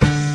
Bye.